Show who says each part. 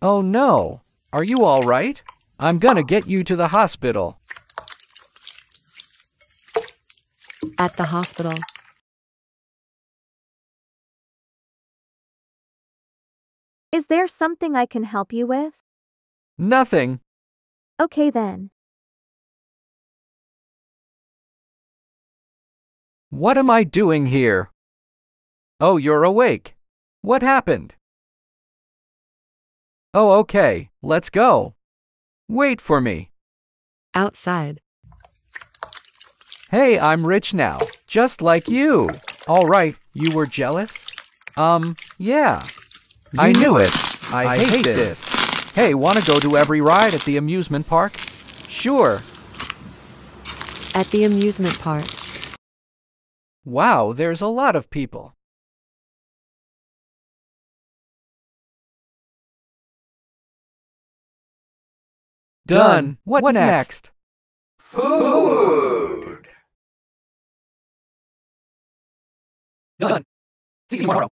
Speaker 1: Oh no. Are you all right? I'm gonna get you to the hospital.
Speaker 2: At the hospital.
Speaker 3: Is there something I can help you with?
Speaker 1: Nothing.
Speaker 3: Okay then.
Speaker 1: What am I doing here? Oh, you're awake. What happened? Oh, okay. Let's go. Wait for me.
Speaker 2: Outside.
Speaker 1: Hey, I'm rich now. Just like you. All right, you were jealous? Um, yeah. I knew it. I, hate, this. Hey, wanna go to every ride at the amusement park? Sure.
Speaker 2: At the amusement park.
Speaker 1: Wow, there's a lot of people. Done. What, next? Food. Done. See you tomorrow.